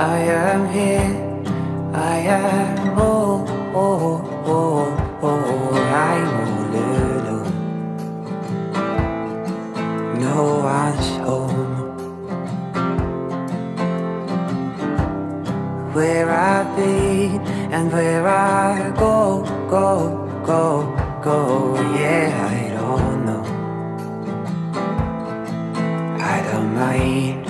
I am here. I am oh oh oh oh. I'm all alone. No one's home. Where I've been and where I go, go, go, go. Yeah, I don't know. I don't mind.